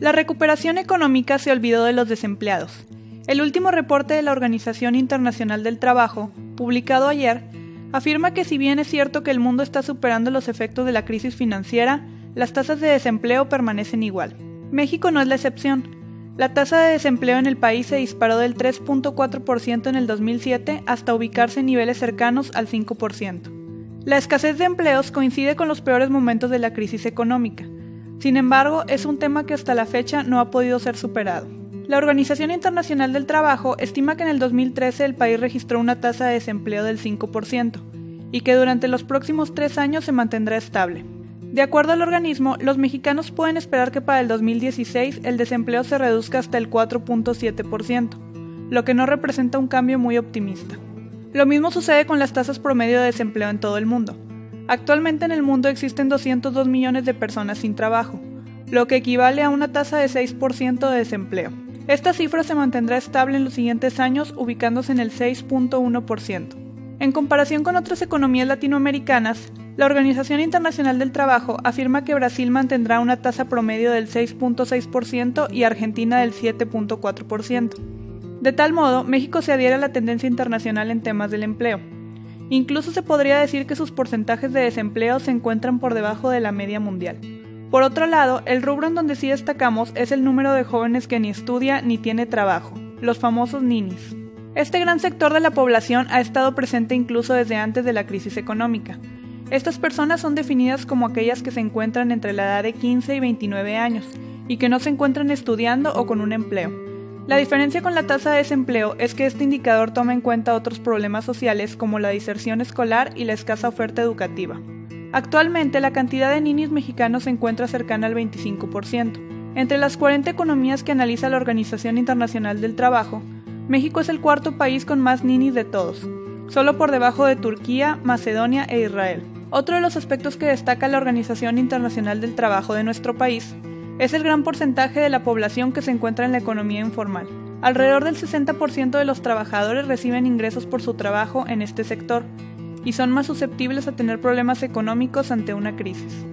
La recuperación económica se olvidó de los desempleados. El último reporte de la Organización Internacional del Trabajo, publicado ayer, afirma que si bien es cierto que el mundo está superando los efectos de la crisis financiera, las tasas de desempleo permanecen igual. México no es la excepción. La tasa de desempleo en el país se disparó del 3.4% en el 2007 hasta ubicarse en niveles cercanos al 5%. La escasez de empleos coincide con los peores momentos de la crisis económica. Sin embargo, es un tema que hasta la fecha no ha podido ser superado. La Organización Internacional del Trabajo estima que en el 2013 el país registró una tasa de desempleo del 5% y que durante los próximos tres años se mantendrá estable. De acuerdo al organismo, los mexicanos pueden esperar que para el 2016 el desempleo se reduzca hasta el 4.7%, lo que no representa un cambio muy optimista. Lo mismo sucede con las tasas promedio de desempleo en todo el mundo. Actualmente en el mundo existen 202 millones de personas sin trabajo, lo que equivale a una tasa de 6% de desempleo. Esta cifra se mantendrá estable en los siguientes años, ubicándose en el 6.1%. En comparación con otras economías latinoamericanas, la Organización Internacional del Trabajo afirma que Brasil mantendrá una tasa promedio del 6.6% y Argentina del 7.4%. De tal modo, México se adhiere a la tendencia internacional en temas del empleo. Incluso se podría decir que sus porcentajes de desempleo se encuentran por debajo de la media mundial. Por otro lado, el rubro en donde sí destacamos es el número de jóvenes que ni estudia ni tiene trabajo, los famosos ninis. Este gran sector de la población ha estado presente incluso desde antes de la crisis económica. Estas personas son definidas como aquellas que se encuentran entre la edad de 15 y 29 años y que no se encuentran estudiando o con un empleo. La diferencia con la tasa de desempleo es que este indicador toma en cuenta otros problemas sociales como la diserción escolar y la escasa oferta educativa. Actualmente la cantidad de niños mexicanos se encuentra cercana al 25%. Entre las 40 economías que analiza la Organización Internacional del Trabajo, México es el cuarto país con más ninis de todos, solo por debajo de Turquía, Macedonia e Israel. Otro de los aspectos que destaca la Organización Internacional del Trabajo de nuestro país es el gran porcentaje de la población que se encuentra en la economía informal. Alrededor del 60% de los trabajadores reciben ingresos por su trabajo en este sector y son más susceptibles a tener problemas económicos ante una crisis.